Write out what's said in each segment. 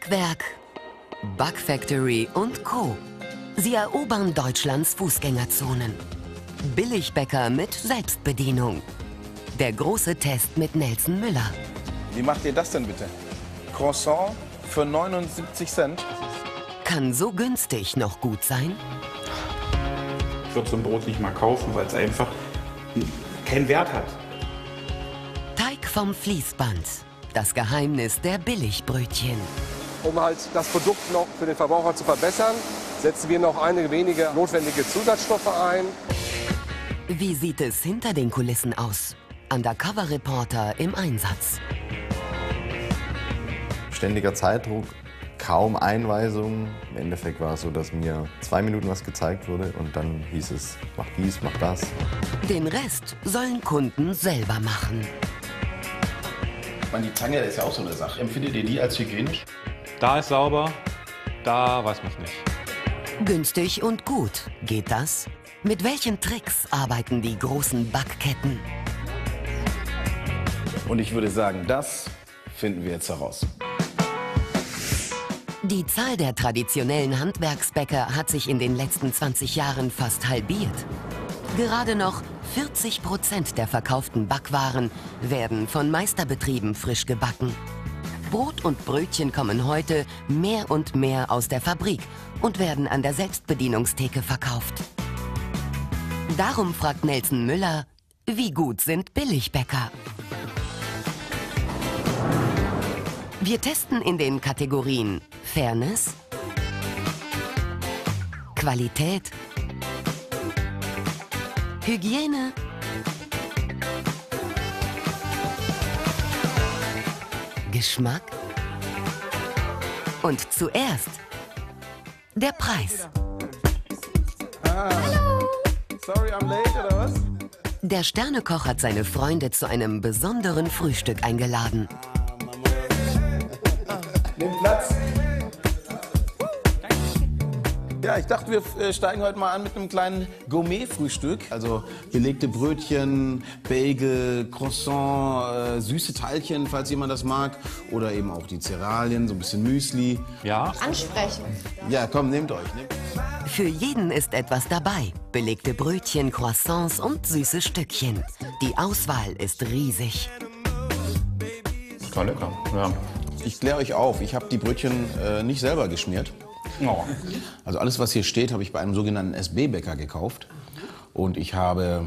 Backwerk, Backfactory und Co. Sie erobern Deutschlands Fußgängerzonen. Billigbäcker mit Selbstbedienung. Der große Test mit Nelson Müller. Wie macht ihr das denn bitte? Croissant für 79 Cent? Kann so günstig noch gut sein? Ich würde so ein Brot nicht mal kaufen, weil es einfach keinen Wert hat. Teig vom Fließband. Das Geheimnis der Billigbrötchen. Um halt das Produkt noch für den Verbraucher zu verbessern, setzen wir noch einige wenige notwendige Zusatzstoffe ein. Wie sieht es hinter den Kulissen aus? Undercover-Reporter im Einsatz. Ständiger Zeitdruck, kaum Einweisungen. Im Endeffekt war es so, dass mir zwei Minuten was gezeigt wurde und dann hieß es, mach dies, mach das. Den Rest sollen Kunden selber machen. Ich meine, die Zange ist ja auch so eine Sache. Empfindet ihr die als hygienisch? Da ist sauber, da weiß man es nicht. Günstig und gut. Geht das? Mit welchen Tricks arbeiten die großen Backketten? Und ich würde sagen, das finden wir jetzt heraus. Die Zahl der traditionellen Handwerksbäcker hat sich in den letzten 20 Jahren fast halbiert. Gerade noch 40 Prozent der verkauften Backwaren werden von Meisterbetrieben frisch gebacken. Brot und Brötchen kommen heute mehr und mehr aus der Fabrik und werden an der Selbstbedienungstheke verkauft. Darum fragt Nelson Müller, wie gut sind Billigbäcker? Wir testen in den Kategorien Fairness, Qualität, Hygiene, Geschmack und zuerst der Preis. Sorry, I'm late, oder was? Der Sternekoch hat seine Freunde zu einem besonderen Frühstück eingeladen. Nimm Platz. Ja, ich dachte, wir äh, steigen heute mal an mit einem kleinen Gourmet-Frühstück. Also belegte Brötchen, Bagel, Croissant, äh, süße Teilchen, falls jemand das mag. Oder eben auch die Cerealien, so ein bisschen Müsli. Ja, ansprechen. Ja, komm, nehmt euch. Nehmt. Für jeden ist etwas dabei. Belegte Brötchen, Croissants und süße Stückchen. Die Auswahl ist riesig. total lecker. Ja. Ich kläre euch auf, ich habe die Brötchen äh, nicht selber geschmiert. Oh. Also alles, was hier steht, habe ich bei einem sogenannten SB-Bäcker gekauft. Und ich habe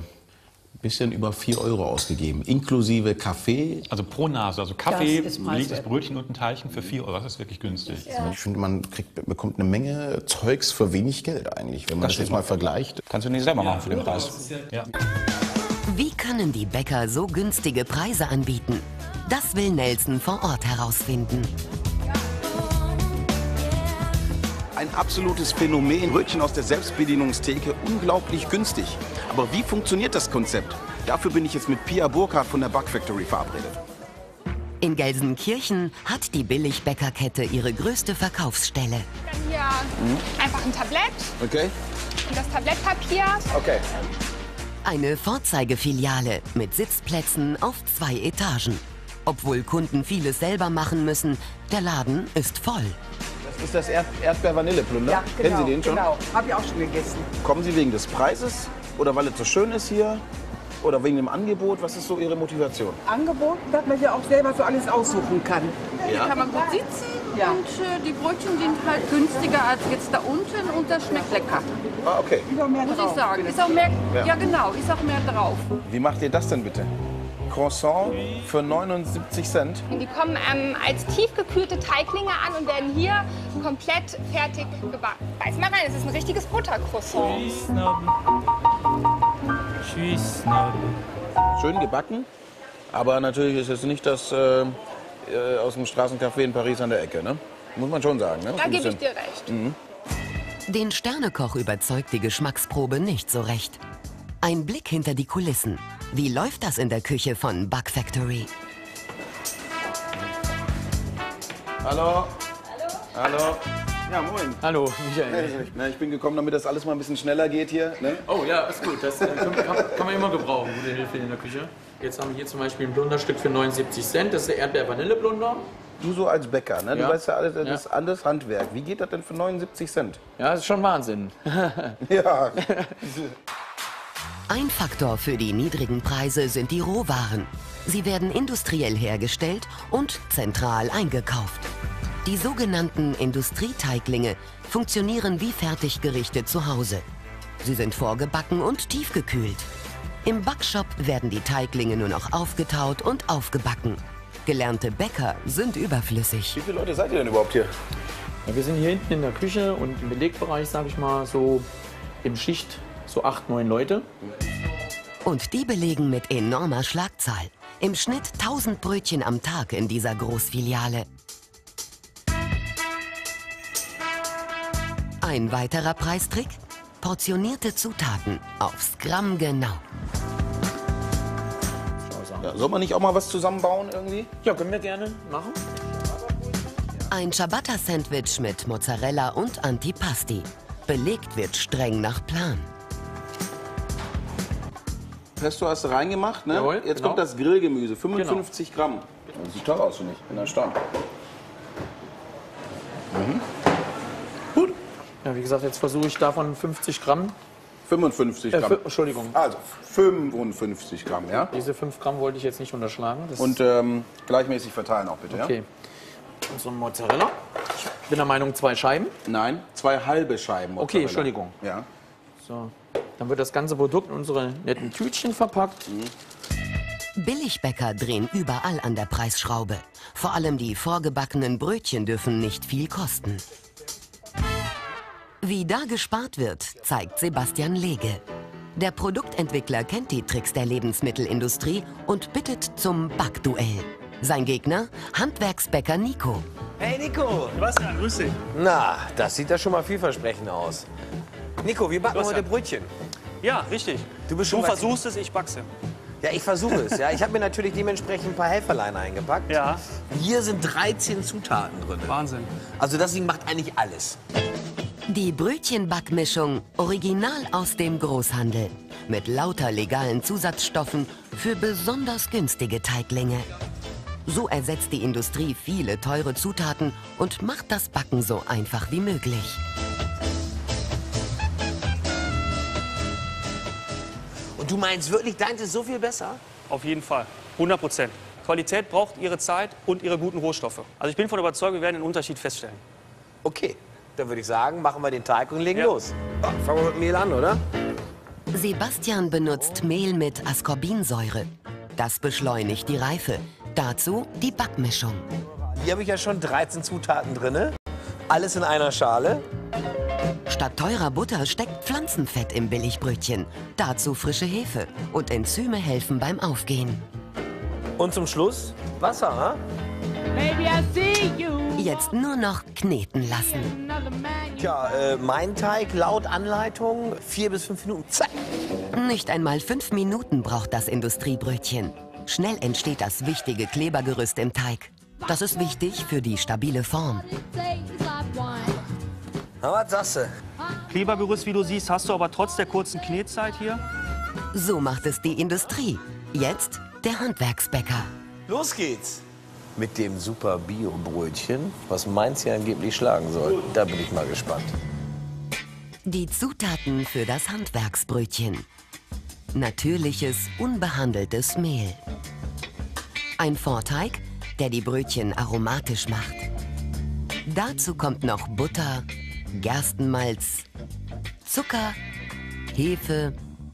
ein bisschen über 4 Euro ausgegeben, inklusive Kaffee. Also pro Nase, also Kaffee, Das belegtes Brötchen und ein Teilchen für 4 Euro. Das ist wirklich günstig. Ich finde, man kriegt, bekommt eine Menge Zeugs für wenig Geld eigentlich, wenn man das, jetzt mal vergleicht. Kannst du nicht selber machen für den Preis. Ja. Wie können die Bäcker so günstige Preise anbieten? Das will Nelson vor Ort herausfinden. Ein absolutes Phänomen. Brötchen aus der Selbstbedienungstheke, unglaublich günstig. Aber wie funktioniert das Konzept? Dafür bin ich jetzt mit Pia Burkhardt von der Back Factory verabredet. In Gelsenkirchen hat die Billigbäckerkette ihre größte Verkaufsstelle. Dann hier einfach ein Tablett Okay? und das Tablettpapier. Okay. Eine Vorzeigefiliale mit Sitzplätzen auf zwei Etagen. Obwohl Kunden vieles selber machen müssen, der Laden ist voll. Das ist das Erd Erdbeer-Vanille-Plunder. Ja, genau, Kennen Sie den schon? Genau, habe ich auch schon gegessen. Kommen Sie wegen des Preises oder weil es so schön ist hier? Oder wegen dem Angebot? Was ist so Ihre Motivation? Angebot, dass man ja auch selber für alles aussuchen kann. Hier kann man gut sitzen Ja. und äh, die Brötchen sind halt günstiger als jetzt da unten und das schmeckt lecker, Ah, okay. Ist auch mehr muss drauf. ich sagen. Ist auch mehr, Ja. ja. genau, ist auch mehr drauf. Wie macht ihr das denn bitte? Croissant für 79 Cent. Die kommen ähm, als tiefgekühlte Teiglinge an und werden hier komplett fertig gebacken. Beiß mal rein, es ist ein richtiges Buttercroissant. Schön gebacken, aber natürlich ist es nicht das äh, äh, aus dem Straßencafé in Paris an der Ecke, ne? Muss man schon sagen, ne? Da gebe ich dir recht. Den Sternekoch überzeugt die Geschmacksprobe nicht so recht. Ein Blick hinter die Kulissen. Wie läuft das in der Küche von Bug Factory? Hallo. Hallo. Hallo. Ja, moin. Hallo, Michael. Hey, na, ich bin gekommen, damit das alles mal ein bisschen schneller geht hier. Ne? Oh ja, ist gut. Das äh, kann, kann, kann man immer gebrauchen, gute Hilfe in der Küche. Jetzt haben wir hier zum Beispiel ein Blunderstück für 79 Cent. Das ist der Erdbeer-Vanille-Blunder. du so als Bäcker, ne? du Ja. weißt ja alles, das Ja. ist anderes Handwerk. Wie geht das denn für 79 Cent? Ja, das ist schon Wahnsinn. Ja. Ein Faktor für die niedrigen Preise sind die Rohwaren. Sie werden industriell hergestellt und zentral eingekauft. Die sogenannten Industrieteiglinge funktionieren wie Fertiggerichte zu Hause. Sie sind vorgebacken und tiefgekühlt. Im Backshop werden die Teiglinge nur noch aufgetaut und aufgebacken. Gelernte Bäcker sind überflüssig. Wie viele Leute seid ihr denn überhaupt hier? Ja, wir sind hier hinten in der Küche und im Belegbereich, sage ich mal, so im Schicht so acht, neun Leute. Und die belegen mit enormer Schlagzahl. Im Schnitt 1000 Brötchen am Tag in dieser Großfiliale. Ein weiterer Preistrick? Portionierte Zutaten aufs Gramm genau. Ja, soll man nicht auch mal was zusammenbauen irgendwie? Ja, können wir gerne machen. Ein Ciabatta-Sandwich mit Mozzarella und Antipasti. Belegt wird streng nach Plan. Pesto hast du reingemacht, ne? Jawohl, Jetzt genau. kommt das Grillgemüse, 55 Gramm. Das sieht toll aus, finde ich. Bin erstaunt. Ja, wie gesagt, jetzt versuche ich davon 50 Gramm. 55 Äh, Gramm. fü- Entschuldigung. Also 55 Gramm, ja? Diese 5 Gramm wollte ich jetzt nicht unterschlagen. Das Und ähm, gleichmäßig verteilen auch bitte, okay. Unsere Mozzarella. Ich bin der Meinung, zwei Scheiben. ja? Nein, zwei halbe Scheiben. Okay, Mozzarella. Entschuldigung. Ja. So. Dann wird das ganze Produkt in unsere netten Tütchen verpackt. Billigbäcker drehen überall an der Preisschraube. Vor allem die vorgebackenen Brötchen dürfen nicht viel kosten. Wie da gespart wird, zeigt Sebastian Lege. Der Produktentwickler kennt die Tricks der Lebensmittelindustrie und bittet zum Backduell. Sein Gegner, Handwerksbäcker Nico. Hey Nico! Sebastian, grüß dich. Na, das sieht ja schon mal vielversprechend aus. Nico, wir backen heute Brötchen. Ja, richtig. Du bist schon du versuchst es, ich backse. Ja, ich versuche es. Ja. Ich habe mir natürlich dementsprechend ein paar Helferlein eingepackt. Ja. Hier sind 13 Zutaten drin. Wahnsinn. Also das Ding macht eigentlich alles. Die Brötchenbackmischung original aus dem Großhandel. Mit lauter legalen Zusatzstoffen für besonders günstige Teiglinge. So ersetzt die Industrie viele teure Zutaten und macht das Backen so einfach wie möglich. Und du meinst wirklich, deins ist so viel besser? Auf jeden Fall. 100 Prozent. Qualität braucht ihre Zeit und ihre guten Rohstoffe. Also ich bin von überzeugt, wir werden den Unterschied feststellen. Okay, dann würde ich sagen, machen wir den Teig und legen Ja. los. Ah, fangen wir mit Mehl an, oder? Sebastian benutzt Mehl mit Ascorbinsäure. Das beschleunigt die Reife. Dazu die Backmischung. Hier habe ich ja schon 13 Zutaten drin. Alles in einer Schale. Statt teurer Butter steckt Pflanzenfett im Billigbrötchen. Dazu frische Hefe. Und Enzyme helfen beim Aufgehen. Und zum Schluss Wasser, ha? Maybe I see you. Jetzt nur noch kneten lassen. Tja, äh, mein Teig laut Anleitung vier bis fünf Minuten. Zack. Nicht einmal fünf Minuten braucht das Industriebrötchen. Schnell entsteht das wichtige Klebergerüst im Teig. Das ist wichtig für die stabile Form. Na, was sagst du? Klebergerüst, wie du siehst, hast du aber trotz der kurzen Knetzeit hier. So macht es die Industrie. Jetzt der Handwerksbäcker. Los geht's. Mit dem super Bio-Brötchen, was meins hier angeblich schlagen soll. Da bin ich mal gespannt. Die Zutaten für das Handwerksbrötchen. Natürliches, unbehandeltes Mehl. Ein Vorteig, der die Brötchen aromatisch macht. Dazu kommt noch Butter, Gerstenmalz, Zucker, Hefe,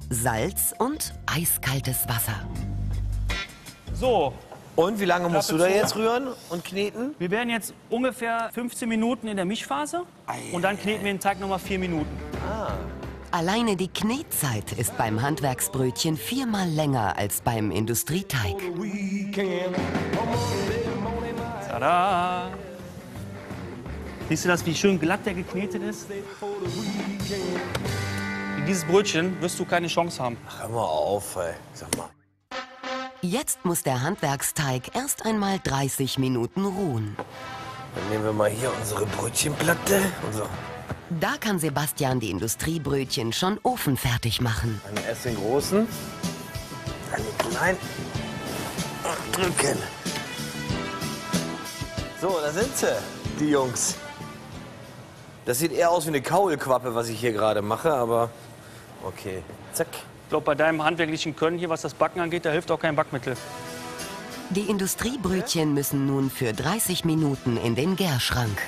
Salz und eiskaltes Wasser. So, Und wie lange musst du da zu. jetzt rühren und kneten? wir werden jetzt ungefähr 15 Minuten in der Mischphase. Und dann kneten wir den Teig nochmal 4 Minuten. Alleine die Knetzeit ist beim Handwerksbrötchen viermal länger als beim Industrieteig. Tada! Siehst du das, wie schön glatt der geknetet ist? Gegen dieses Brötchen wirst du keine Chance haben. Ach, hör mal auf, ey. Sag mal. Jetzt muss der Handwerksteig erst einmal 30 Minuten ruhen. Dann nehmen wir mal hier unsere Brötchenplatte. Und so. Da kann Sebastian die Industriebrötchen schon ofenfertig machen. Dann erst den großen, dann den kleinen. Und drücken. So, da sind sie, die Jungs. Das sieht eher aus wie eine Kaulquappe, was ich hier gerade mache, aber okay. Zack. Ich glaube, bei deinem handwerklichen Können hier, was das Backen angeht, da hilft auch kein Backmittel. Die Industriebrötchen müssen nun für 30 Minuten in den Gärschrank.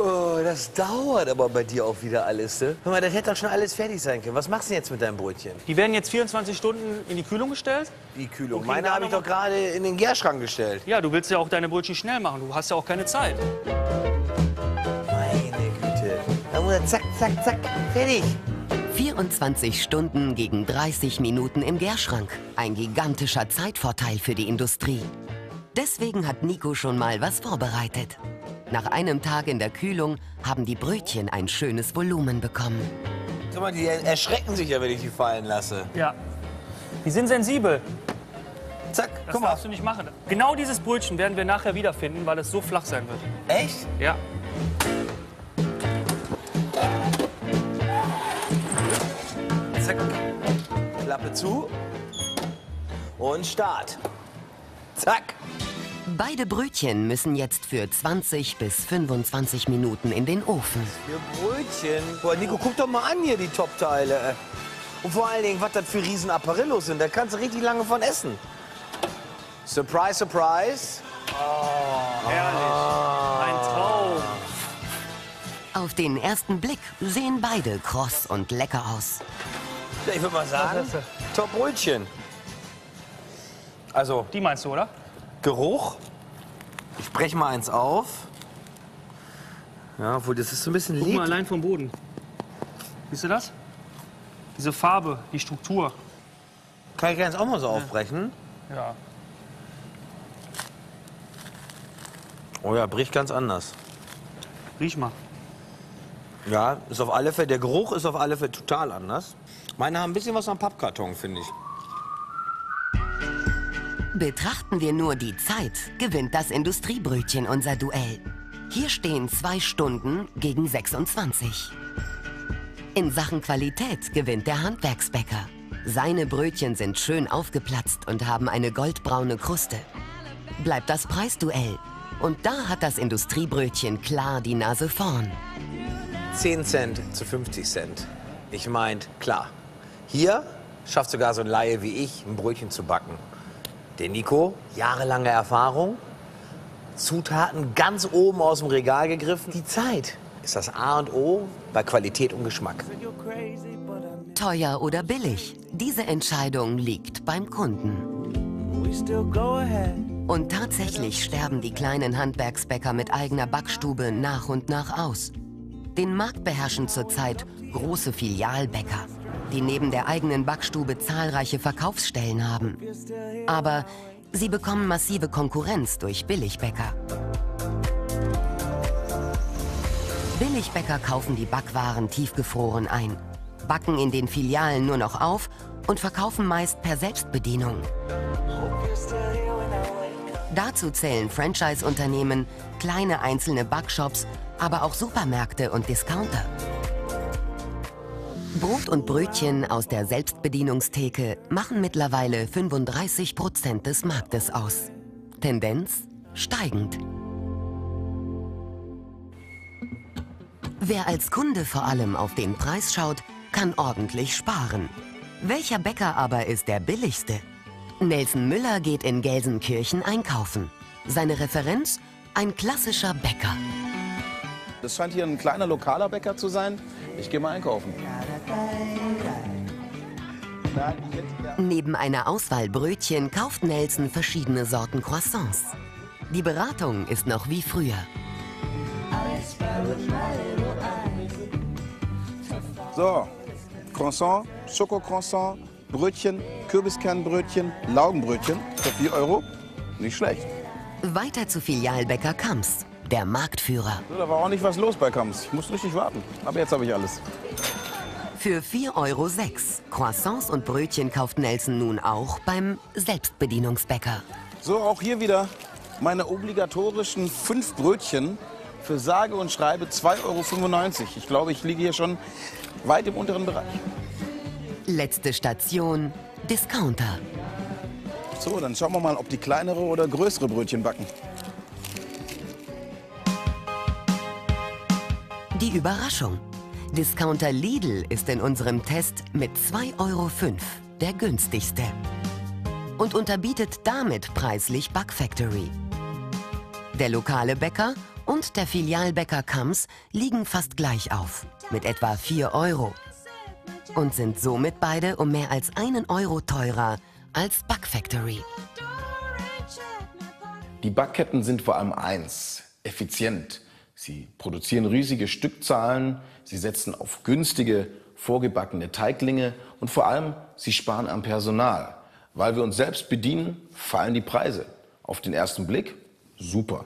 Oh, das dauert aber bei dir auch wieder alles, ne? Hör mal, das hätte doch schon alles fertig sein können. Was machst du denn jetzt mit deinem Brötchen? Die werden jetzt 24 Stunden in die Kühlung gestellt. Die Kühlung. Und Meine habe ich doch gerade in den Gärschrank gestellt. Ja, du willst ja auch deine Brötchen schnell machen. Du hast ja auch keine Zeit. Meine Güte. Da muss er zack, zack, zack. Fertig. 24 Stunden gegen 30 Minuten im Gärschrank. Ein gigantischer Zeitvorteil für die Industrie. Deswegen hat Nico schon mal was vorbereitet. Nach einem Tag in der Kühlung haben die Brötchen ein schönes Volumen bekommen. Guck mal, die erschrecken sich ja, wenn ich die fallen lasse. Ja. Die sind sensibel. Zack, Das guck mal. darfst du nicht machen. Genau dieses Brötchen werden wir nachher wiederfinden, weil es so flach sein wird. Echt? Ja. Zack. Klappe zu. Und Start. Zack. Beide Brötchen müssen jetzt für 20 bis 25 Minuten in den Ofen. Für Brötchen. Boah, Nico, guck doch mal an hier die Top-Teile. Und vor allen Dingen, was das für riesen Apparillos sind. Da kannst du richtig lange von essen. Surprise, surprise. Oh, herrlich. Ein Traum. Auf den ersten Blick sehen beide kross und lecker aus. Ich würde mal sagen, Top-Brötchen. Also, Die meinst du, oder? Geruch. Ich breche mal eins auf. Ja, obwohl das ist so ein bisschen Guck mal allein vom Boden. Siehst du das? Diese Farbe, die Struktur. Kann ich eins auch mal so aufbrechen? Ja. Oh ja, bricht ganz anders. Riech mal. Ja, ist auf alle Fälle, der Geruch ist auf alle Fälle total anders. Meine haben ein bisschen was am Pappkarton, finde ich. Betrachten wir nur die Zeit, gewinnt das Industriebrötchen unser Duell. Hier stehen zwei Stunden gegen 26. In Sachen Qualität gewinnt der Handwerksbäcker. Seine Brötchen sind schön aufgeplatzt und haben eine goldbraune Kruste. Bleibt das Preisduell. Und da hat das Industriebrötchen klar die Nase vorn. 10 Cent zu 50 Cent. Ich meint, klar. Hier schafft sogar so ein Laie wie ich, ein Brötchen zu backen. Der Nico, jahrelange Erfahrung, Zutaten ganz oben aus dem Regal gegriffen. Die Zeit ist das A und O bei Qualität und Geschmack. Teuer oder billig? Diese Entscheidung liegt beim Kunden. Und tatsächlich sterben die kleinen Handwerksbäcker mit eigener Backstube nach und nach aus. Den Markt beherrschen zurzeit große Filialbäcker, die neben der eigenen Backstube zahlreiche Verkaufsstellen haben. Aber sie bekommen massive Konkurrenz durch Billigbäcker. Billigbäcker kaufen die Backwaren tiefgefroren ein, backen in den Filialen nur noch auf und verkaufen meist per Selbstbedienung. Dazu zählen Franchise-Unternehmen, kleine einzelne Backshops, aber auch Supermärkte und Discounter. Brot und Brötchen aus der Selbstbedienungstheke machen mittlerweile 35 Prozent des Marktes aus. Tendenz steigend. Wer als Kunde vor allem auf den Preis schaut, kann ordentlich sparen. Welcher Bäcker aber ist der billigste? Nelson Müller geht in Gelsenkirchen einkaufen. Seine Referenz? Ein klassischer Bäcker. Das scheint hier ein kleiner lokaler Bäcker zu sein. Ich gehe mal einkaufen. Neben einer Auswahl Brötchen kauft Nelson verschiedene Sorten Croissants. Die Beratung ist noch wie früher. So, Croissant, Schokocroissant, Brötchen, Kürbiskernbrötchen, Laugenbrötchen für 4 Euro. Nicht schlecht. Weiter zu Filialbäcker Kamps, der Marktführer. Da war auch nicht was los bei Kams. Ich musste richtig warten. Aber jetzt habe ich alles. Für 4,06 Euro Croissants und Brötchen kauft Nelson nun auch beim Selbstbedienungsbäcker. So, auch hier wieder meine obligatorischen fünf Brötchen für sage und schreibe 2,95 Euro. Ich glaube, ich liege hier schon weit im unteren Bereich. Letzte Station, Discounter. So, dann schauen wir mal, ob die kleinere oder größere Brötchen backen. Die Überraschung. Discounter Lidl ist in unserem Test mit 2,05 Euro der günstigste und unterbietet damit preislich Bug Factory. Der lokale Bäcker und der Filialbäcker Kams liegen fast gleich auf, mit etwa 4 Euro und sind somit beide um mehr als einen Euro teurer als Bug Factory. Die Backketten sind vor allem eins, effizient. Sie produzieren riesige Stückzahlen, sie setzen auf günstige, vorgebackene Teiglinge und vor allem, sie sparen am Personal. Weil wir uns selbst bedienen, fallen die Preise. Auf den ersten Blick super.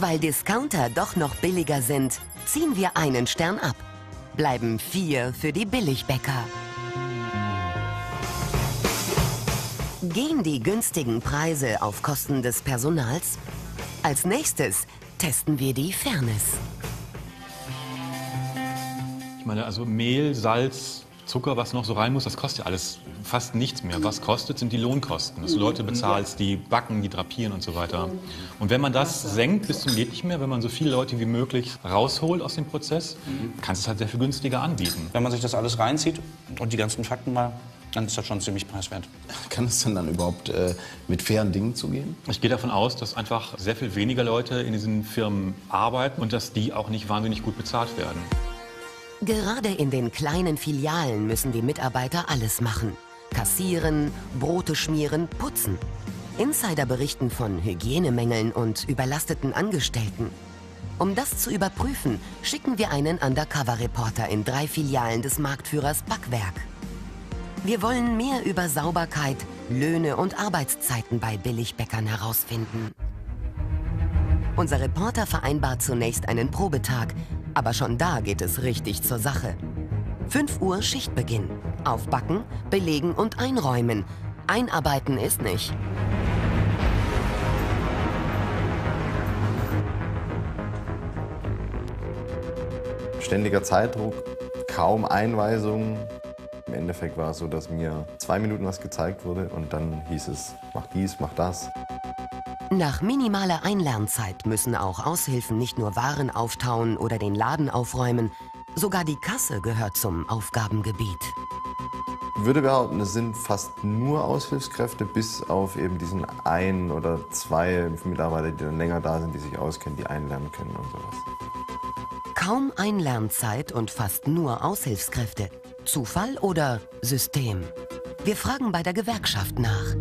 Weil Discounter doch noch billiger sind, ziehen wir einen Stern ab. Bleiben vier für die Billigbäcker. Gehen die günstigen Preise auf Kosten des Personals? Als nächstes testen wir die Fairness. Ich meine, also Mehl, Salz, Zucker, was noch so rein muss, das kostet ja alles fast nichts mehr. Was kostet, sind die Lohnkosten. Dass du Leute bezahlst, die backen, die drapieren und so weiter. Und wenn man das senkt bis zum geht nicht mehr, wenn man so viele Leute wie möglich rausholt aus dem Prozess, kannst du es halt sehr viel günstiger anbieten. Wenn man sich das alles reinzieht und die ganzen Fakten mal, dann ist das schon ziemlich preiswert. Kann es denn dann überhaupt äh, mit fairen Dingen zugehen? Ich gehe davon aus, dass einfach sehr viel weniger Leute in diesen Firmen arbeiten und dass die auch nicht wahnsinnig gut bezahlt werden. Gerade in den kleinen Filialen müssen die Mitarbeiter alles machen. Kassieren, Brote schmieren, putzen. Insider berichten von Hygienemängeln und überlasteten Angestellten. Um das zu überprüfen, schicken wir einen Undercover-Reporter in drei Filialen des Marktführers Backwerk. Wir wollen mehr über Sauberkeit, Löhne und Arbeitszeiten bei Billigbäckern herausfinden. Unser Reporter vereinbart zunächst einen Probetag, aber schon da geht es richtig zur Sache. 5 Uhr Schichtbeginn. Aufbacken, belegen und einräumen. Einarbeiten ist nicht. Ständiger Zeitdruck, kaum Einweisungen. Im Endeffekt war es so, dass mir zwei Minuten was gezeigt wurde und dann hieß es, mach dies, mach das. Nach minimaler Einlernzeit müssen auch Aushilfen nicht nur Waren auftauen oder den Laden aufräumen, sogar die Kasse gehört zum Aufgabengebiet. Ich würde behaupten, es sind fast nur Aushilfskräfte, bis auf eben diesen ein oder zwei Mitarbeiter, die dann länger da sind, die sich auskennen, die einlernen können und sowas. Kaum Einlernzeit und fast nur Aushilfskräfte. Zufall oder System? Wir fragen bei der Gewerkschaft nach.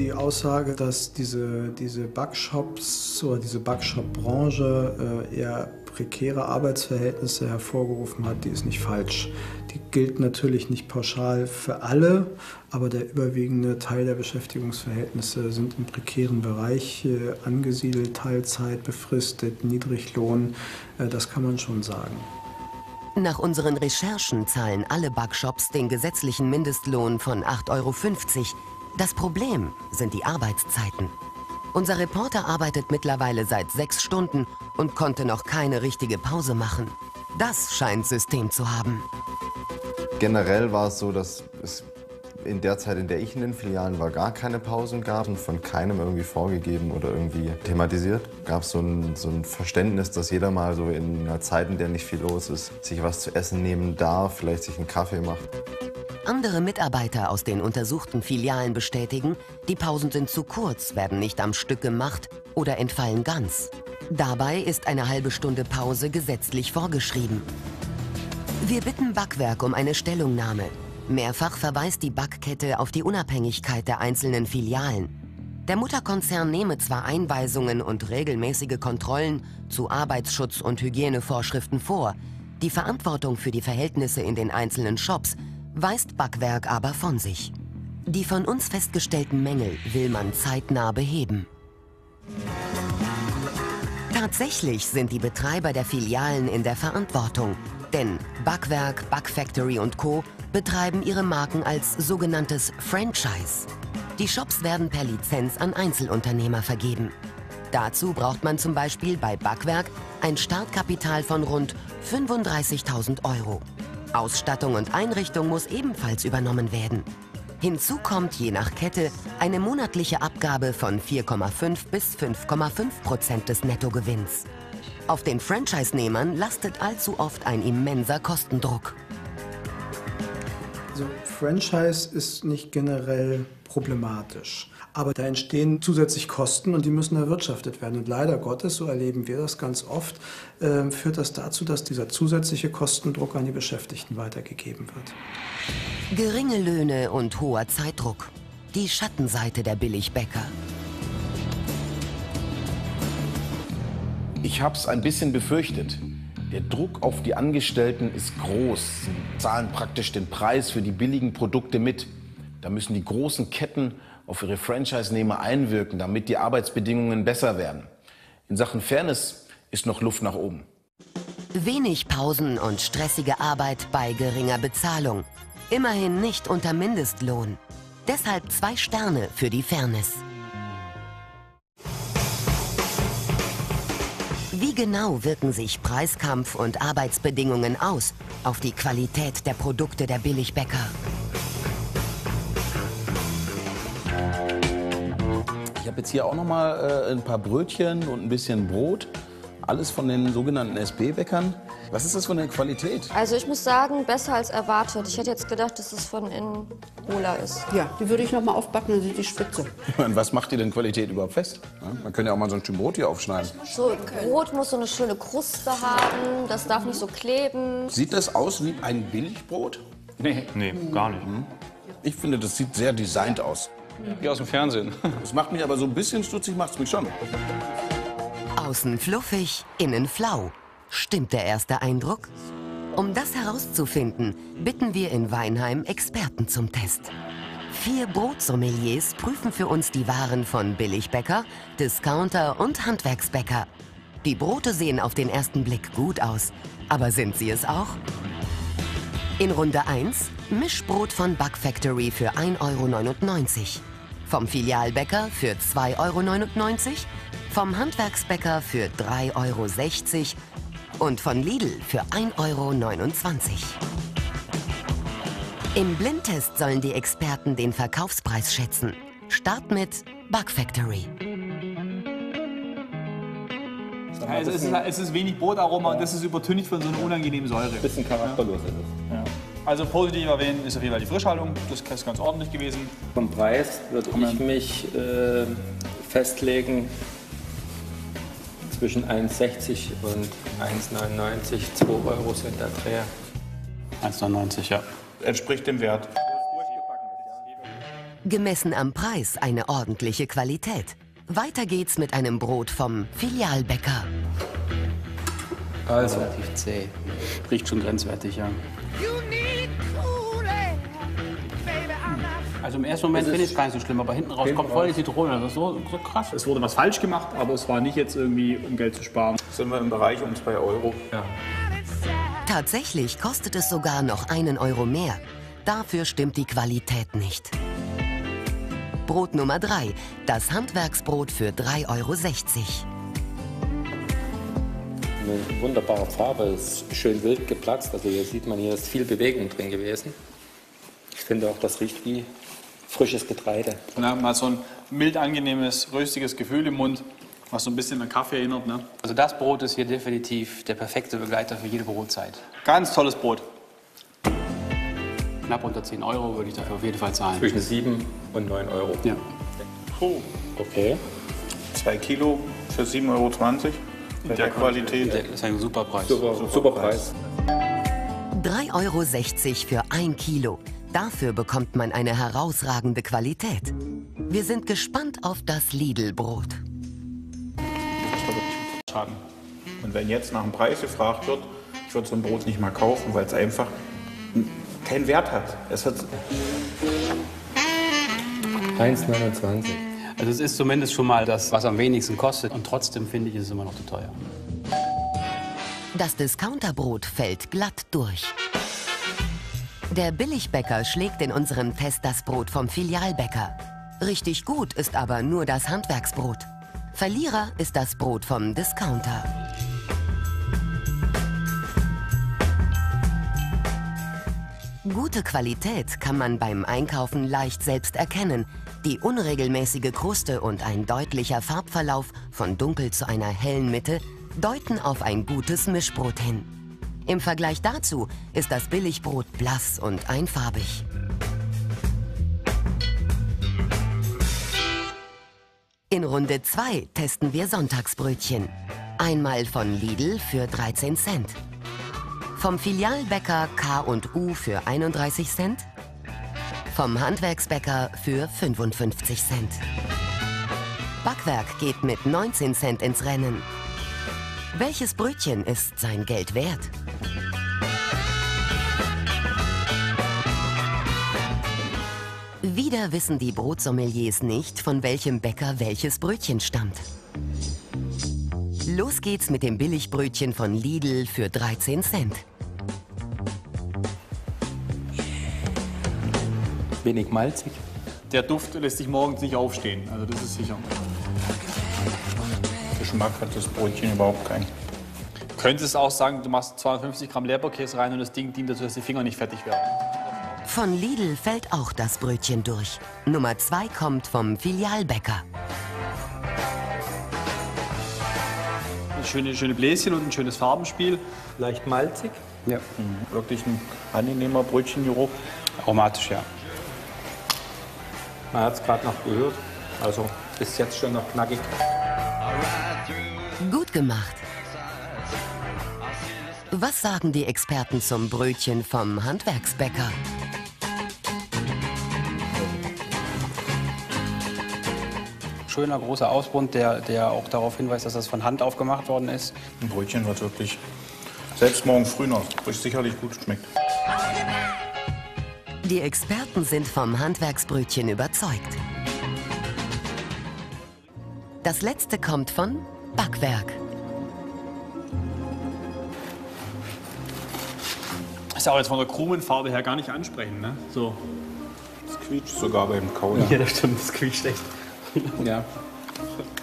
die Aussage, dass diese, diese Backshops oder diese Backshop-Branche äh, eher prekäre Arbeitsverhältnisse hervorgerufen hat, die ist nicht falsch. Die gilt natürlich nicht pauschal für alle, aber der überwiegende Teil der Beschäftigungsverhältnisse sind im prekären Bereich äh, angesiedelt, Teilzeit, befristet, Niedriglohn, äh, das kann man schon sagen. Nach unseren Recherchen zahlen alle Backshops den gesetzlichen Mindestlohn von 8,50 Euro. Das Problem sind die Arbeitszeiten. Unser Reporter arbeitet mittlerweile seit sechs Stunden und konnte noch keine richtige Pause machen. Das scheint System zu haben. Generell war es so, dass es in der Zeit, in der ich in den Filialen war, gar keine Pausen gab und von keinem irgendwie vorgegeben oder irgendwie thematisiert. Gab so ein, so ein Verständnis, dass jeder mal so in einer Zeit, in der nicht viel los ist, sich was zu essen nehmen darf, vielleicht sich einen Kaffee macht. Andere Mitarbeiter aus den untersuchten Filialen bestätigen, die Pausen sind zu kurz, werden nicht am Stück gemacht oder entfallen ganz. Dabei ist eine halbe Stunde Pause gesetzlich vorgeschrieben. Wir bitten Backwerk um eine Stellungnahme. Mehrfach verweist die Backkette auf die Unabhängigkeit der einzelnen Filialen. Der Mutterkonzern nehme zwar Einweisungen und regelmäßige Kontrollen zu Arbeitsschutz- und Hygienevorschriften vor, die Verantwortung für die Verhältnisse in den einzelnen Shops weist Backwerk aber von sich. Die von uns festgestellten Mängel will man zeitnah beheben. Tatsächlich sind die Betreiber der Filialen in der Verantwortung, denn Backwerk, Backfactory und Co. betreiben ihre Marken als sogenanntes Franchise. Die Shops werden per Lizenz an Einzelunternehmer vergeben. Dazu braucht man zum Beispiel bei Backwerk ein Startkapital von rund 35.000 Euro. Ausstattung und Einrichtung muss ebenfalls übernommen werden. Hinzu kommt je nach Kette eine monatliche Abgabe von 4,5 bis 5,5 Prozent des Nettogewinns. Auf den Franchise-Nehmern lastet allzu oft ein immenser Kostendruck. Also Franchise ist nicht generell problematisch. Aber da entstehen zusätzlich Kosten und die müssen erwirtschaftet werden. Und leider Gottes, so erleben wir das ganz oft, äh, führt das dazu, dass dieser zusätzliche Kostendruck an die Beschäftigten weitergegeben wird. Geringe Löhne und hoher Zeitdruck. Die Schattenseite der Billigbäcker. Ich habe es ein bisschen befürchtet. Der Druck auf die Angestellten ist groß. Sie zahlen praktisch den Preis für die billigen Produkte mit. Da müssen die großen Ketten auf ihre Franchise-Nehmer einwirken, damit die Arbeitsbedingungen besser werden. In Sachen Fairness ist noch Luft nach oben. Wenig Pausen und stressige Arbeit bei geringer Bezahlung. Immerhin nicht unter Mindestlohn. Deshalb zwei Sterne für die Fairness. Wie genau wirken sich Preiskampf und Arbeitsbedingungen aus auf die Qualität der Produkte der Billigbäcker? Ich habe jetzt hier auch noch mal äh, ein paar Brötchen und ein bisschen Brot. Alles von den sogenannten SB-Bäckern. Was ist das für eine Qualität? Also ich muss sagen, besser als erwartet. Ich hätte jetzt gedacht, dass es von innen hohler ist. Ja, die würde ich noch mal aufbacken, dann sind die spitze. Meine, was macht ihr denn Qualität überhaupt fest? Man könnte ja auch mal so ein Stück Brot hier aufschneiden. So, Brot muss so eine schöne Kruste haben, das darf nicht so kleben. Sieht das aus wie ein Billigbrot? Nee. Nee, gar nicht. Ich finde, das sieht sehr designt aus. Wie aus dem Fernsehen. Das macht mich aber so ein bisschen stutzig, macht es mich schon. Außen fluffig, innen flau. Stimmt der erste Eindruck? Um das herauszufinden, bitten wir in Weinheim Experten zum Test. Vier Brotsommeliers prüfen für uns die Waren von Billigbäcker, Discounter und Handwerksbäcker. Die Brote sehen auf den ersten Blick gut aus, aber sind sie es auch? In Runde 1 Mischbrot von Back Factory für 1,99 Euro. Vom Filialbäcker für 2,99 Euro. Vom Handwerksbäcker für 3,60 Euro. Und von Lidl für 1,29 Euro. Im Blindtest sollen die Experten den Verkaufspreis schätzen. Start mit Bug Factory. Also es, ist, es ist wenig Brotaroma und das ist übertüncht von so einer unangenehmen Säure. Bisschen charakterlos ist es. Ja. Also positiv erwähnen ist auf jeden Fall die Frischhaltung. Das ist ganz ordentlich gewesen. Vom Preis würde ich mich äh, festlegen zwischen 1,60 und 1,99. 2 Euro sind da Dreher. 1,99, ja. Entspricht dem Wert. Gemessen am Preis eine ordentliche Qualität. Weiter geht's mit einem Brot vom Filialbäcker. Also. Relativ zäh. Riecht schon grenzwertig, ja. Also im ersten Moment finde ich es gar nicht so schlimm, aber hinten raus kommt voll die Zitrone. Das ist so, so krass. Es wurde was falsch gemacht, aber es war nicht jetzt irgendwie, um Geld zu sparen. Sind wir im Bereich um 2 Euro. Ja. Tatsächlich kostet es sogar noch einen Euro mehr. Dafür stimmt die Qualität nicht. Brot Nummer 3, das Handwerksbrot für 3,60 Euro. Eine wunderbare Farbe, ist schön wild geplatzt. Also hier sieht man, hier ist viel Bewegung drin gewesen. Ich finde auch, das riecht wie frisches Getreide. Na, mal so ein mild angenehmes, röstiges Gefühl im Mund, was so ein bisschen an Kaffee erinnert. Ne? Also das Brot ist hier definitiv der perfekte Begleiter für jede Brotzeit. Ganz tolles Brot. Knapp unter 10 Euro würde ich dafür auf jeden Fall zahlen. Zwischen 7 und 9 Euro. Ja. Puh. Okay. 2 Kilo für 7,20 Euro. In der Qualität. Das ist ein super Preis. Super, super Preis. 3,60 Euro für ein Kilo. Dafür bekommt man eine herausragende Qualität. Wir sind gespannt auf das Lidl-Brot. Und wenn jetzt nach dem Preis gefragt wird, ich würde so ein Brot nicht mal kaufen, weil es einfach keinen Wert hat. Es hat 1,29. also es ist zumindest schon mal das, was am wenigsten kostet. Und trotzdem finde ich, ist es immer noch zu teuer. Das Discounterbrot fällt glatt durch. Der Billigbäcker schlägt in unserem Test das Brot vom Filialbäcker. Richtig gut ist aber nur das Handwerksbrot. Verlierer ist das Brot vom Discounter. Gute Qualität kann man beim Einkaufen leicht selbst erkennen. Die unregelmäßige Kruste und ein deutlicher Farbverlauf von dunkel zu einer hellen Mitte deuten auf ein gutes Mischbrot hin. Im Vergleich dazu ist das Billigbrot blass und einfarbig. In Runde 2 testen wir Sonntagsbrötchen. Einmal von Lidl für 13 Cent. Vom Filialbäcker K&U für 31 Cent. Vom Handwerksbäcker für 55 Cent. Backwerk geht mit 19 Cent ins Rennen. Welches Brötchen ist sein Geld wert? Wieder wissen die Brotsommeliers nicht, von welchem Bäcker welches Brötchen stammt. Los geht's mit dem Billigbrötchen von Lidl für 13 Cent. Wenig malzig. Der Duft lässt sich morgens nicht aufstehen, also das ist sicher. Geschmack hat das Brötchen überhaupt keinen. Könntest auch sagen, du machst 250 Gramm Leberkäse rein und das Ding dient dazu, dass die Finger nicht fertig werden. Von Lidl fällt auch das Brötchen durch. Nummer 2 kommt vom Filialbäcker. Schöne, schöne Bläschen und ein schönes Farbenspiel. Leicht malzig. Ja. Mhm. Wirklich ein angenehmer Brötchengeruch. Aromatisch, ja. Man hat es gerade noch gehört. Also ist jetzt schon noch knackig. Gemacht. Was sagen die Experten zum Brötchen vom Handwerksbäcker? Schöner großer Ausbund, der, der auch darauf hinweist, dass das von Hand aufgemacht worden ist. Ein Brötchen, was wirklich selbst morgen früh noch sicherlich gut schmeckt. Die Experten sind vom Handwerksbrötchen überzeugt. Das letzte kommt von Backwerk. Ist ja auch jetzt von der Krumenfarbe her gar nicht ansprechend, ne? So. Das quietscht sogar beim Kauen. Ja, das stimmt, das quietscht echt. Ja.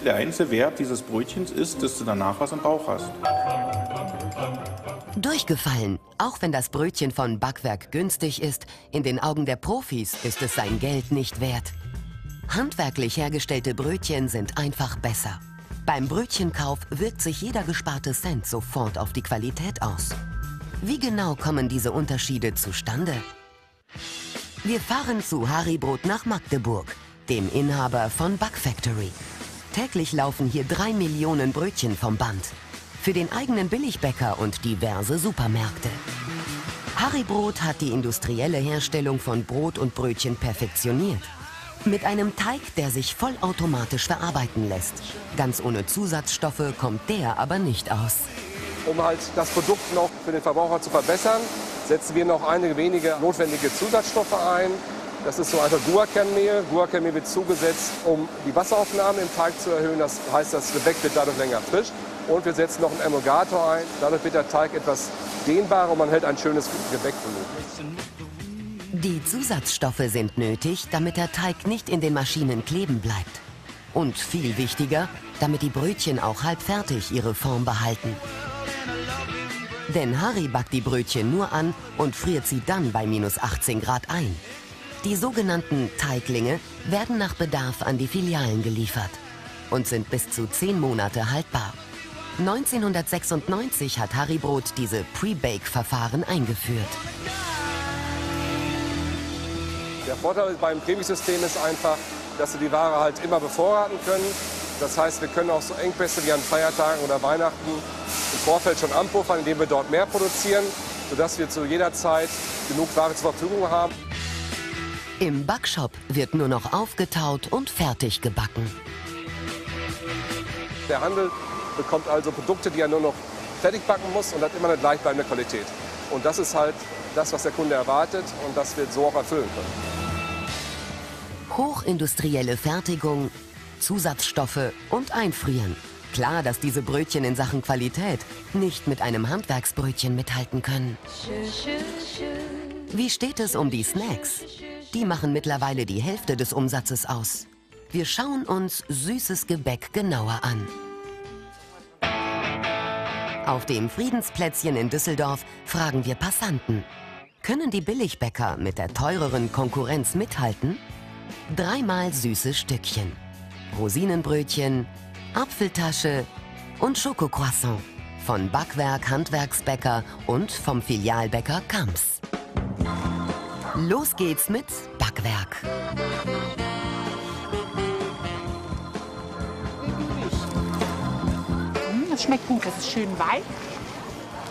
Der einzige Wert dieses Brötchens ist, dass du danach was im Bauch hast. Durchgefallen. Auch wenn das Brötchen von Backwerk günstig ist, in den Augen der Profis ist es sein Geld nicht wert. Handwerklich hergestellte Brötchen sind einfach besser. Beim Brötchenkauf wirkt sich jeder gesparte Cent sofort auf die Qualität aus. Wie genau kommen diese Unterschiede zustande? Wir fahren zu Haribrot nach Magdeburg, dem Inhaber von Back Factory. Täglich laufen hier drei Millionen Brötchen vom Band. Für den eigenen Billigbäcker und diverse Supermärkte. Haribrot hat die industrielle Herstellung von Brot und Brötchen perfektioniert. Mit einem Teig, der sich vollautomatisch verarbeiten lässt. Ganz ohne Zusatzstoffe kommt der aber nicht aus. Um halt das Produkt noch für den Verbraucher zu verbessern, setzen wir noch einige wenige notwendige Zusatzstoffe ein. Das ist so einfach Guarkernmehl. Guarkernmehl wird zugesetzt, um die Wasseraufnahme im Teig zu erhöhen. Das heißt, das Gebäck wird dadurch länger frisch. Und wir setzen noch einen Emulgator ein. Dadurch wird der Teig etwas dehnbarer und man hält ein schönes Gebäckvolumen. Die Zusatzstoffe sind nötig, damit der Teig nicht in den Maschinen kleben bleibt. Und viel wichtiger, damit die Brötchen auch halb fertig ihre Form behalten. Denn Harry backt die Brötchen nur an und friert sie dann bei minus 18 Grad ein. Die sogenannten Teiglinge werden nach Bedarf an die Filialen geliefert und sind bis zu 10 Monate haltbar. 1996 hat Haribrot diese Pre-Bake-Verfahren eingeführt. Der Vorteil beim Premix-System ist einfach, dass wir die Ware halt immer bevorraten können. Das heißt, wir können auch so Engpässe wie an Feiertagen oder Weihnachten im Vorfeld schon anpuffern, indem wir dort mehr produzieren, sodass wir zu jeder Zeit genug Ware zur Verfügung haben. Im Backshop wird nur noch aufgetaut und fertig gebacken. Der Handel bekommt also Produkte, die er nur noch fertig backen muss und hat immer eine gleichbleibende Qualität. Und das ist halt das, was der Kunde erwartet und das wir so auch erfüllen können. Hochindustrielle Fertigung, Zusatzstoffe und Einfrieren. Klar, dass diese Brötchen in Sachen Qualität nicht mit einem Handwerksbrötchen mithalten können. Wie steht es um die Snacks? Die machen mittlerweile die Hälfte des Umsatzes aus. Wir schauen uns süßes Gebäck genauer an. Auf dem Friedensplätzchen in Düsseldorf fragen wir Passanten. Können die Billigbäcker mit der teureren Konkurrenz mithalten? Dreimal süße Stückchen. Rosinenbrötchen, Apfeltasche und Schokocroissant. Von Backwerk Handwerksbäcker und vom Filialbäcker Kamps. Los geht's mit Backwerk. Mm, Das schmeckt gut, das ist schön weich.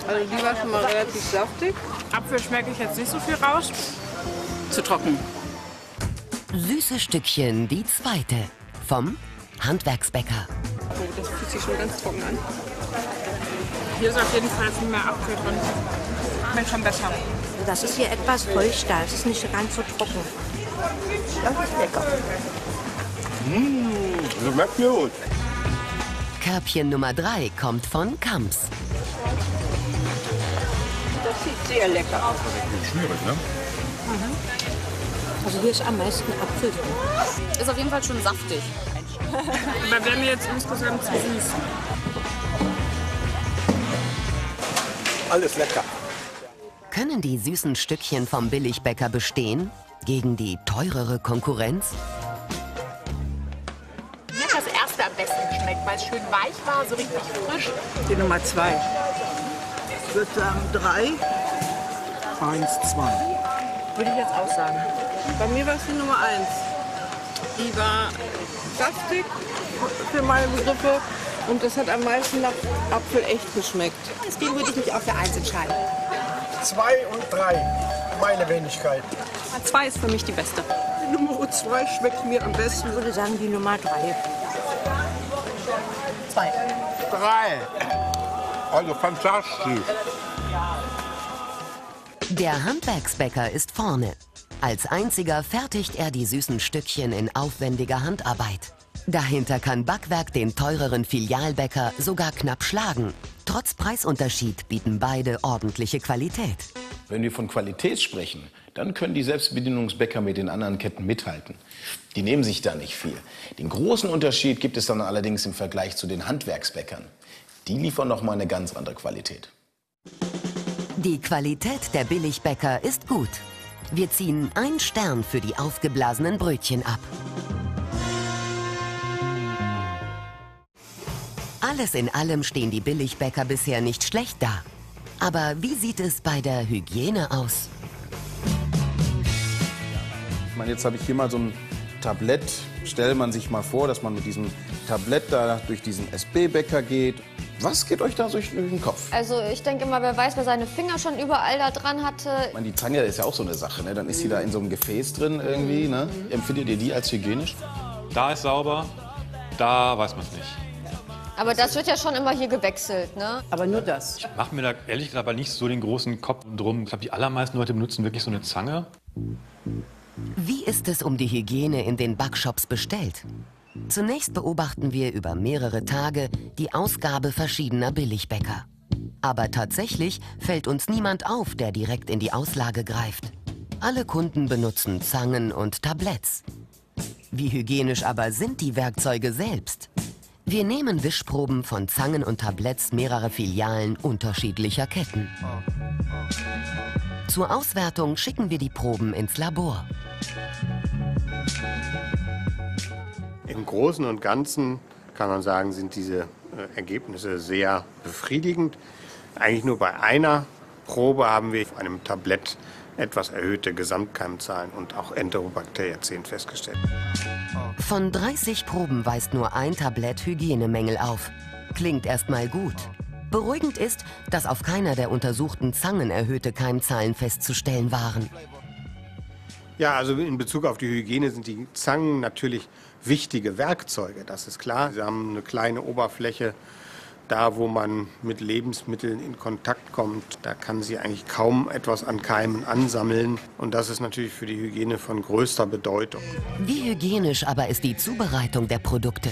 Also die war schon mal relativ saftig. Apfel schmecke ich jetzt nicht so viel raus. Zu trocken. Süße Stückchen, die zweite. Vom Handwerksbäcker. Oh, das fühlt sich schon ganz trocken an. Hier ist auf jeden Fall viel mehr Apfel drin. Schmeckt schon besser. Das ist hier etwas feuchter, es ist nicht ganz so trocken. Das ist lecker. Mmh, das schmeckt gut. Körbchen Nummer drei kommt von Kamps. Das sieht sehr lecker aus. Schwierig, ne? Also hier ist am meisten Apfel drin. Ist auf jeden Fall schon saftig. Aber wäre mir jetzt insgesamt zu süß. Alles lecker. Können die süßen Stückchen vom Billigbäcker bestehen? Gegen die teurere Konkurrenz? Mir hat das erste am besten geschmeckt, weil es schön weich war, so richtig frisch. Die Nummer zwei. Ich würde sagen drei. Eins, zwei. Würde ich jetzt auch sagen. Bei mir war es die Nummer eins. Die war saftig für meine Begriffe und das hat am meisten nach Apfel echt geschmeckt. Deswegen würde ich mich auch für eins entscheiden. Zwei und drei, meine Wenigkeit. Zwei ist für mich die beste. Die Nummer zwei schmeckt mir am besten. Ich würde sagen die Nummer drei. Zwei. Drei. Also fantastisch. Der Handwerksbäcker ist vorne. Als einziger fertigt er die süßen Stückchen in aufwendiger Handarbeit. Dahinter kann Backwerk den teureren Filialbäcker sogar knapp schlagen. Trotz Preisunterschied bieten beide ordentliche Qualität. Wenn wir von Qualität sprechen, dann können die Selbstbedienungsbäcker mit den anderen Ketten mithalten. Die nehmen sich da nicht viel. Den großen Unterschied gibt es dann allerdings im Vergleich zu den Handwerksbäckern. Die liefern noch mal eine ganz andere Qualität. Die Qualität der Billigbäcker ist gut. Wir ziehen einen Stern für die aufgeblasenen Brötchen ab. Alles in allem stehen die Billigbäcker bisher nicht schlecht da. Aber wie sieht es bei der Hygiene aus? Ich meine, jetzt habe ich hier mal so ein Tablett. Stellt man sich mal vor, dass man mit diesem Tablett da durch diesen SB-Bäcker geht. Was geht euch da so durch den Kopf? Also ich denke immer, wer weiß, wer seine Finger schon überall da dran hatte. Ich meine, die Zange ist ja auch so eine Sache. Ne? Dann ist sie da in so einem Gefäß drin irgendwie. Ne? Empfindet ihr die als hygienisch? Da ist sauber, da weiß man es nicht. Aber das wird ja schon immer hier gewechselt, ne? Aber nur das. Ich mache mir da ehrlich gesagt aber nicht so den großen Kopf drum. Ich glaube, die allermeisten Leute benutzen wirklich so eine Zange. Wie ist es um die Hygiene in den Backshops bestellt? Zunächst beobachten wir über mehrere Tage die Ausgabe verschiedener Billigbäcker. Aber tatsächlich fällt uns niemand auf, der direkt in die Auslage greift. Alle Kunden benutzen Zangen und Tabletts. Wie hygienisch aber sind die Werkzeuge selbst? Wir nehmen Wischproben von Zangen und Tabletts mehrerer Filialen unterschiedlicher Ketten. Zur Auswertung schicken wir die Proben ins Labor. Im Großen und Ganzen kann man sagen, sind diese äh, Ergebnisse sehr befriedigend. Eigentlich nur bei einer Probe haben wir auf einem Tablett etwas erhöhte Gesamtkeimzahlen und auch Enterobacteria-10 festgestellt. Von 30 Proben weist nur ein Tablett Hygienemängel auf. Klingt erstmal gut. Beruhigend ist, dass auf keiner der untersuchten Zangen erhöhte Keimzahlen festzustellen waren. Ja, also in Bezug auf die Hygiene sind die Zangen natürlich wichtige Werkzeuge, das ist klar. Sie haben eine kleine Oberfläche. Da, wo man mit Lebensmitteln in Kontakt kommt, da kann sie eigentlich kaum etwas an Keimen ansammeln. Und das ist natürlich für die Hygiene von größter Bedeutung. Wie hygienisch aber ist die Zubereitung der Produkte?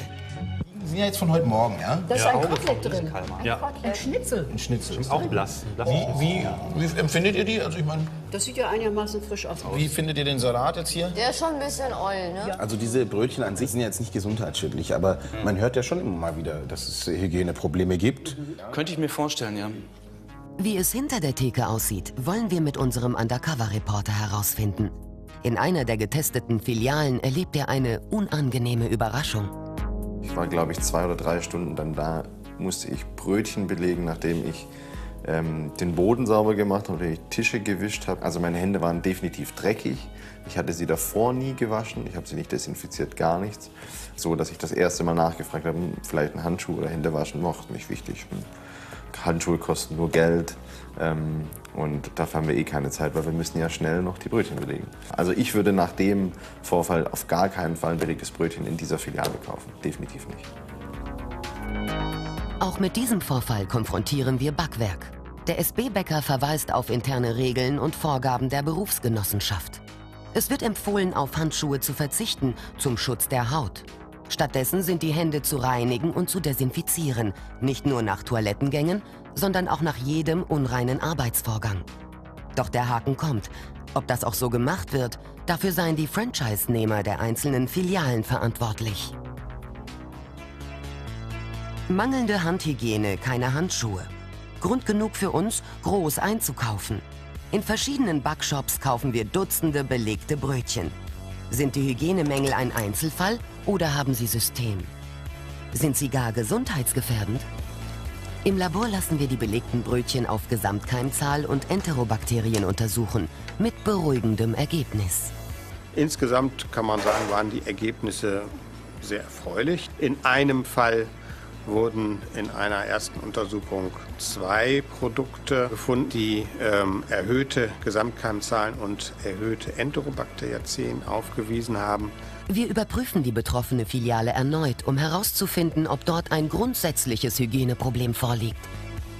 Sind ja jetzt von heute Morgen, ja? Da ist Ja, ein Kotelett drin. Ja. Ein Schnitzel. Ein Schnitzel. Auch blass. blass Wie, wie, wie empfindet ihr die? Also ich meine, Das sieht ja einigermaßen frisch aus. wie findet ihr den Salat jetzt hier? Der ist schon ein bisschen oll, ne? Also diese Brötchen an sich sind ja jetzt nicht gesundheitsschädlich, aber man hört ja schon immer mal wieder, dass es Hygieneprobleme gibt. Könnte ich mir vorstellen, ja. Wie es hinter der Theke aussieht, wollen wir mit unserem Undercover-Reporter herausfinden. In einer der getesteten Filialen erlebt er eine unangenehme Überraschung. Ich war, glaube ich, zwei oder drei Stunden dann da, musste ich Brötchen belegen, nachdem ich ähm, den Boden sauber gemacht habe, die Tische gewischt habe. Also meine Hände waren definitiv dreckig. Ich hatte sie davor nie gewaschen, ich habe sie nicht desinfiziert, gar nichts. So, dass ich das erste Mal nachgefragt habe, hm, vielleicht ein Handschuh oder Hände waschen, noch nicht wichtig. Hm. Handschuhe kosten nur Geld ähm, und dafür haben wir eh keine Zeit, weil wir müssen ja schnell noch die Brötchen belegen. Also ich würde nach dem Vorfall auf gar keinen Fall ein belegtes Brötchen in dieser Filiale kaufen, definitiv nicht. Auch mit diesem Vorfall konfrontieren wir Backwerk. Der SB-Bäcker verweist auf interne Regeln und Vorgaben der Berufsgenossenschaft. Es wird empfohlen, auf Handschuhe zu verzichten, zum Schutz der Haut. Stattdessen sind die Hände zu reinigen und zu desinfizieren, nicht nur nach Toilettengängen, sondern auch nach jedem unreinen Arbeitsvorgang. Doch der Haken kommt. Ob das auch so gemacht wird, dafür seien die Franchise-Nehmer der einzelnen Filialen verantwortlich. Mangelnde Handhygiene, keine Handschuhe. Grund genug für uns, groß einzukaufen. In verschiedenen Backshops kaufen wir Dutzende belegte Brötchen. Sind die Hygienemängel ein Einzelfall oder haben sie System? Sind sie gar gesundheitsgefährdend? Im Labor lassen wir die belegten Brötchen auf Gesamtkeimzahl und Enterobakterien untersuchen, mit beruhigendem Ergebnis. Insgesamt kann man sagen, waren die Ergebnisse sehr erfreulich. In einem Fall wurden in einer ersten Untersuchung zwei Produkte gefunden, die ähm, erhöhte Gesamtkeimzahlen und erhöhte Enterobakteriazien aufgewiesen haben. Wir überprüfen die betroffene Filiale erneut, um herauszufinden, ob dort ein grundsätzliches Hygieneproblem vorliegt.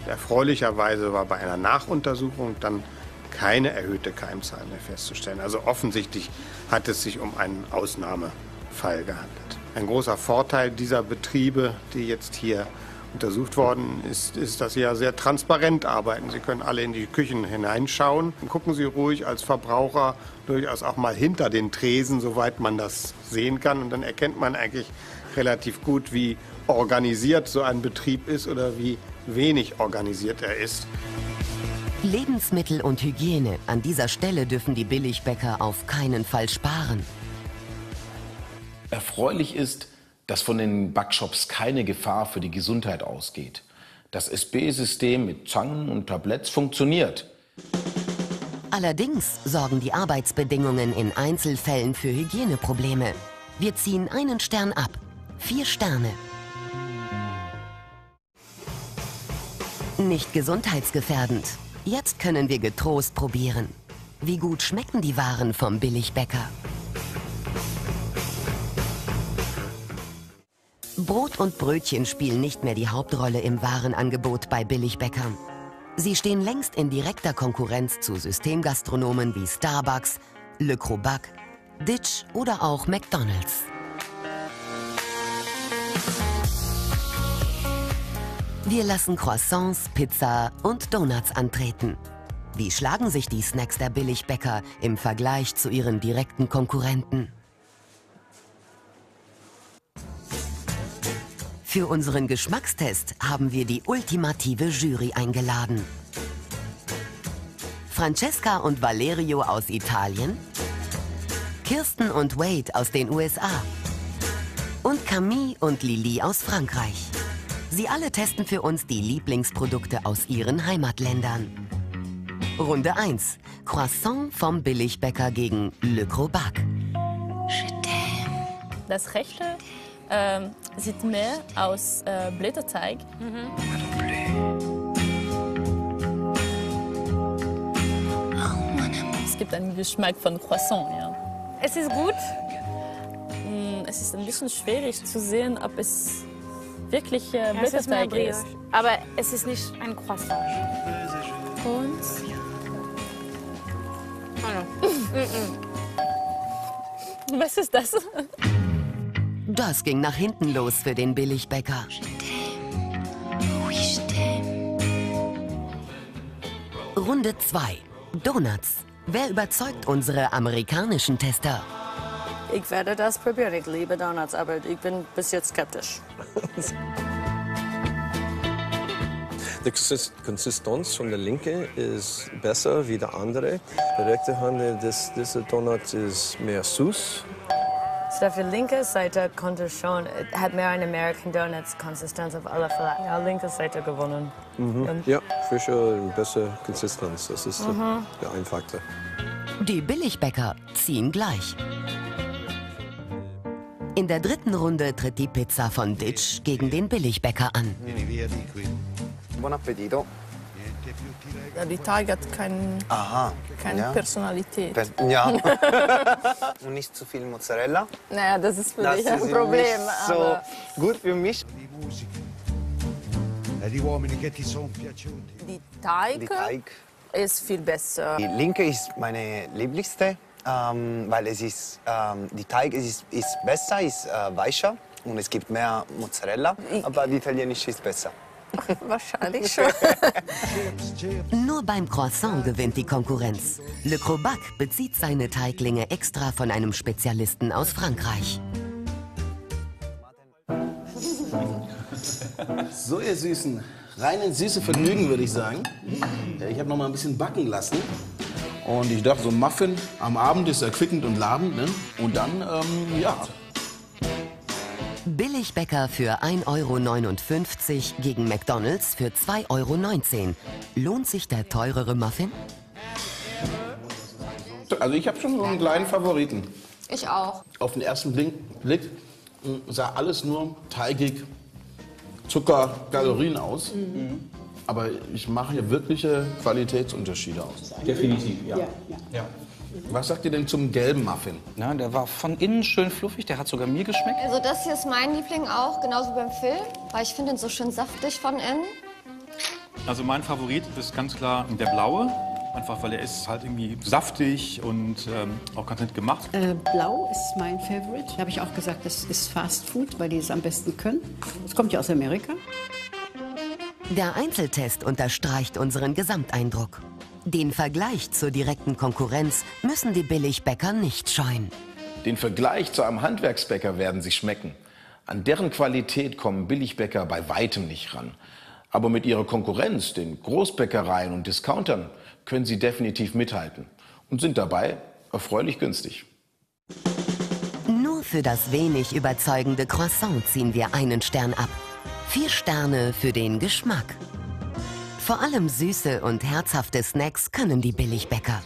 Erfreulicherweise war bei einer Nachuntersuchung dann keine erhöhte Keimzahl mehr festzustellen. Also offensichtlich hat es sich um einen Ausnahmefall gehandelt. Ein großer Vorteil dieser Betriebe, die jetzt hier untersucht worden ist, ist, dass sie ja sehr transparent arbeiten. Sie können alle in die Küchen hineinschauen. Dann gucken Sie ruhig als Verbraucher durchaus auch mal hinter den Tresen, soweit man das sehen kann. Und dann erkennt man eigentlich relativ gut, wie organisiert so ein Betrieb ist oder wie wenig organisiert er ist. Lebensmittel und Hygiene. An dieser Stelle dürfen die Billigbäcker auf keinen Fall sparen. Erfreulich ist, dass von den Backshops keine Gefahr für die Gesundheit ausgeht. Das SB-System mit Zangen und Tabletts funktioniert. Allerdings sorgen die Arbeitsbedingungen in Einzelfällen für Hygieneprobleme. Wir ziehen einen Stern ab. Vier Sterne. Nicht gesundheitsgefährdend. Jetzt können wir getrost probieren. Wie gut schmecken die Waren vom Billigbäcker? Brot und Brötchen spielen nicht mehr die Hauptrolle im Warenangebot bei Billigbäckern. Sie stehen längst in direkter Konkurrenz zu Systemgastronomen wie Starbucks, Le Crobac, Ditch oder auch McDonald's. Wir lassen Croissants, Pizza und Donuts antreten. Wie schlagen sich die Snacks der Billigbäcker im Vergleich zu ihren direkten Konkurrenten? Für unseren Geschmackstest haben wir die ultimative Jury eingeladen. Francesca und Valerio aus Italien, Kirsten und Wade aus den USA und Camille und Lili aus Frankreich. Sie alle testen für uns die Lieblingsprodukte aus ihren Heimatländern. Runde 1. Croissant vom Billigbäcker gegen Le Crobac. Das rechte ähm, sieht mehr aus äh, Blätterteig. Es gibt einen Geschmack von Croissant, ja. Es ist gut? Mm, Es ist ein bisschen schwierig zu sehen, ob es wirklich äh, Ja, ist Blätterteig ist. Brioche. Aber es ist nicht ein Croissant. Und? Was ist das? Das ging nach hinten los für den Billigbäcker. Runde 2. Donuts. Wer überzeugt unsere amerikanischen Tester? Ich werde das probieren. Ich liebe Donuts, aber ich bin bis jetzt skeptisch. Die Konsistenz von der linke ist besser wie der andere. Der rechte Hand, das, diese Donut ist mehr süß. So auf der linken Seite konnte schon, äh, hat mehr eine American Donuts Konsistenz auf alle Fälle. Ja, linke Seite gewonnen. Mhm. Ja, frischer und besser Konsistenz. Das ist Mhm. der einfachste. Die Billigbäcker ziehen gleich. In der dritten Runde tritt die Pizza von Ditch gegen den Billigbäcker an. Buon appetito. Ja, die Teig hat kein, Aha. keine ja. Personalität. Per ja. Und nicht zu viel Mozzarella. Naja, das ist für Das dich ist ein Problem. nicht so aber gut für mich. Piaciuti. die Teig, Die Teig. ist viel besser. Die linke ist meine lieblichste, ähm, weil es ist, ähm, die Teig ist, ist besser, ist äh, weicher und es gibt mehr Mozzarella, aber die italienische ist besser. Wahrscheinlich schon. Nur beim Croissant gewinnt die Konkurrenz. Le Crobac bezieht seine Teiglinge extra von einem Spezialisten aus Frankreich. So, ihr Süßen, rein ins süße Vergnügen, würde ich sagen. Ja, Ich habe noch mal ein bisschen backen lassen. Und ich dachte, so ein Muffin am Abend ist erquickend und labend. Ne? Und dann, ähm, ja, Billigbäcker für 1,59 Euro gegen McDonald's für 2,19 Euro. Lohnt sich der teurere Muffin? also ich habe schon so einen kleinen Favoriten. Ich auch. Auf den ersten Blick, mh, sah alles nur teigig, Zucker, Kalorien aus. Aber ich mache hier wirkliche Qualitätsunterschiede aus. Definitiv, ja. Ja. Was sagt ihr denn zum gelben Muffin? Ja, der war von innen schön fluffig, der hat sogar mir geschmeckt. Also das hier ist mein Liebling auch, genauso wie beim Phil, weil ich finde ihn so schön saftig von innen. Also mein Favorit ist ganz klar der blaue. Einfach weil er ist halt irgendwie saftig und ähm, auch ganz nett gemacht. Äh, Blau ist mein Favorite. Da habe ich auch gesagt, das ist Fast Food, weil die es am besten können. Es kommt ja aus Amerika. Der Einzeltest unterstreicht unseren Gesamteindruck. Den Vergleich zur direkten Konkurrenz müssen die Billigbäcker nicht scheuen. Den Vergleich zu einem Handwerksbäcker werden Sie schmecken. An deren Qualität kommen Billigbäcker bei weitem nicht ran. Aber mit ihrer Konkurrenz, den Großbäckereien und Discountern, können Sie definitiv mithalten und sind dabei erfreulich günstig. Nur für das wenig überzeugende Croissant ziehen wir einen Stern ab. Vier Sterne für den Geschmack. Vor allem süße und herzhafte Snacks können die Billigbäcker.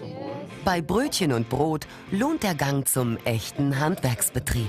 Bei Brötchen und Brot lohnt der Gang zum echten Handwerksbetrieb.